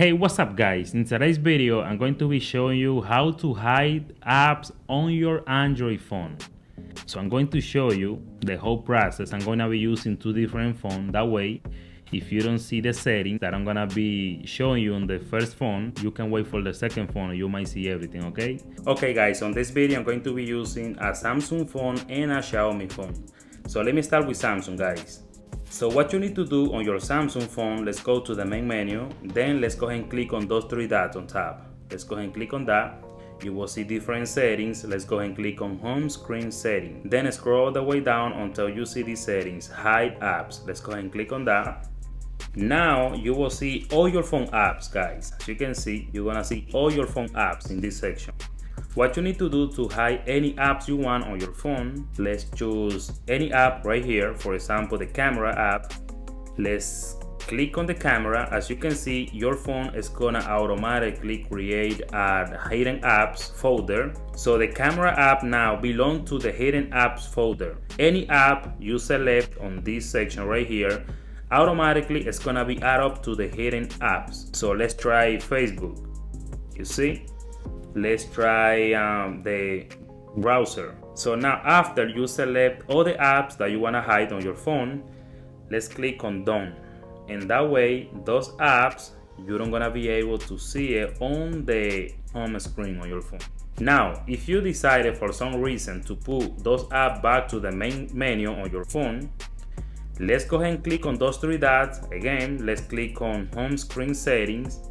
Hey, what's up guys? In today's video, I'm going to be showing you how to hide apps on your Android phone. So I'm going to show you the whole process. I'm going to be using two different phones. That way, if you don't see the settings that I'm gonna be showing you on the first phone, you can wait for the second phone you might see everything, okay? Okay guys, on this video I'm going to be using a Samsung phone and a Xiaomi phone. So let me start with Samsung guys. So what you need to do on your Samsung phone, let's go to the main menu, then let's go ahead and click on those three dots on top. Let's go ahead and click on that. You will see different settings. Let's go ahead and click on home screen setting. Then scroll all the way down until you see these settings, hide apps. Let's go ahead and click on that. Now you will see all your phone apps, guys. As you can see, you're gonna see all your phone apps in this section. What you need to do to hide any apps you want on your phone, let's choose any app right here. For example, the camera app. Let's click on the camera. As you can see, your phone is gonna automatically create a hidden apps folder. So the camera app now belongs to the hidden apps folder. Any app you select on this section right here automatically it's gonna be added up to the hidden apps. So let's try Facebook. You see? Let's try um, the browser. So now after you select all the apps that you wanna hide on your phone, let's click on done. And that way, those apps, you're not gonna be able to see it on the home screen on your phone. Now, if you decided for some reason to put those apps back to the main menu on your phone, Let's go ahead and click on those three dots. Again, let's click on home screen settings.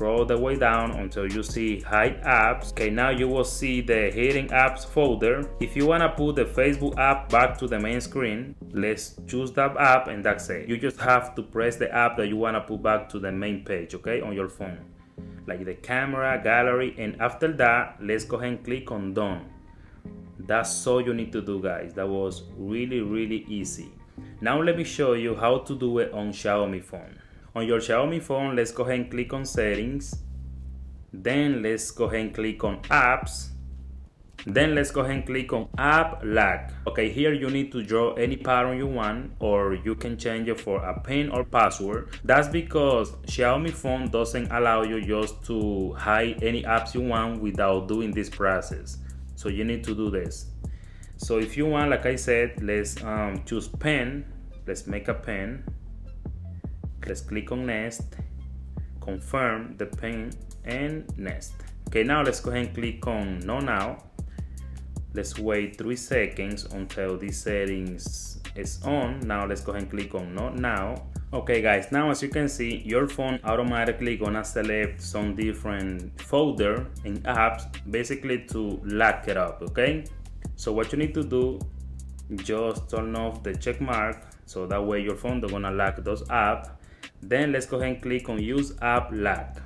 Scroll the way down until you see hide apps. Okay, now you will see the hidden apps folder. If you wanna put the Facebook app back to the main screen, let's choose that app and that's it. You just have to press the app that you wanna put back to the main page, okay, on your phone. Like the camera, gallery, and after that, let's go ahead and click on done. That's all you need to do, guys. That was really, really easy. Now let me show you how to do it on Xiaomi phone. On your Xiaomi phone, let's go ahead and click on settings. Then let's go ahead and click on apps. Then let's go ahead and click on app lock. Okay, here you need to draw any pattern you want or you can change it for a pin or password. That's because Xiaomi phone doesn't allow you just to hide any apps you want without doing this process. So you need to do this. So if you want, like I said, let's um, choose pen. Let's make a pen. Let's click on next, confirm the pen and next. Okay, now let's go ahead and click on no now. Let's wait three seconds until this settings is on. Now let's go ahead and click on not now. Okay guys, now as you can see, your phone automatically gonna select some different folder and apps basically to lock it up, okay? So what you need to do, just turn off the check mark so that way your phone don't gonna lock those apps. Then let's go ahead and click on use app lock.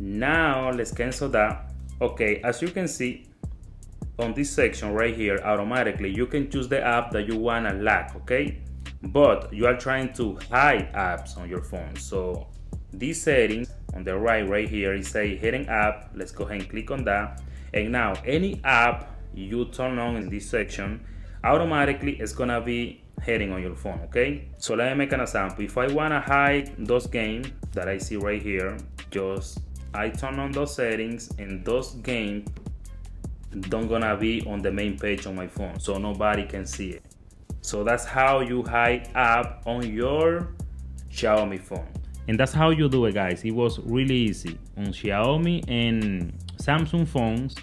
Now let's cancel that. Okay, as you can see on this section right here, automatically you can choose the app that you wanna lock, okay? But you are trying to hide apps on your phone. So this setting on the right right here is say hidden app. Let's go ahead and click on that. And now any app you turn on in this section, automatically it's gonna be heading on your phone, okay? So let me make an example. If I wanna hide those games that I see right here, just I turn on those settings and those games don't gonna be on the main page on my phone so nobody can see it. So that's how you hide app on your Xiaomi phone. And that's how you do it guys. It was really easy on Xiaomi and Samsung phones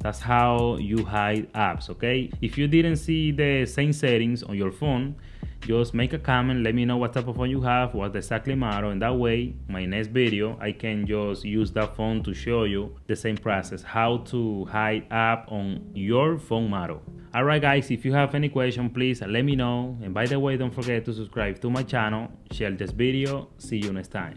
that's how you hide apps, okay? If you didn't see the same settings on your phone, just make a comment, let me know what type of phone you have, what exactly model, and that way, my next video, I can just use that phone to show you the same process, how to hide app on your phone model. Alright guys, if you have any question, please let me know. And by the way, don't forget to subscribe to my channel, share this video, see you next time.